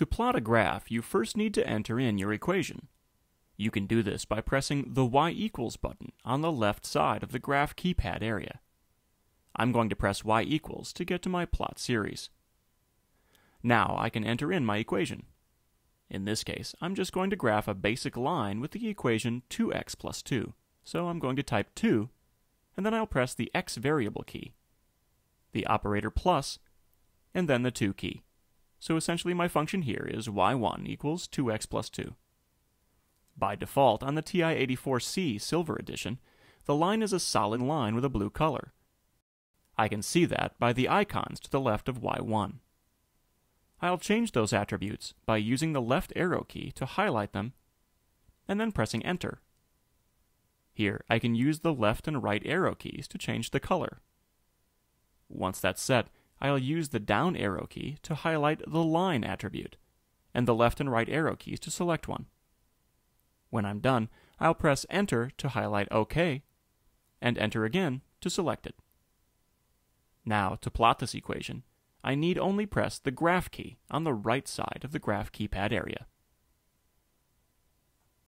To plot a graph, you first need to enter in your equation. You can do this by pressing the y equals button on the left side of the graph keypad area. I'm going to press y equals to get to my plot series. Now I can enter in my equation. In this case, I'm just going to graph a basic line with the equation 2x plus 2. So I'm going to type 2, and then I'll press the x variable key, the operator plus, and then the 2 key. So essentially my function here is y1 equals 2x plus 2. By default, on the TI-84C Silver Edition, the line is a solid line with a blue color. I can see that by the icons to the left of y1. I'll change those attributes by using the left arrow key to highlight them and then pressing enter. Here, I can use the left and right arrow keys to change the color. Once that's set, I'll use the down arrow key to highlight the line attribute, and the left and right arrow keys to select one. When I'm done, I'll press Enter to highlight OK, and Enter again to select it. Now, to plot this equation, I need only press the Graph key on the right side of the Graph keypad area.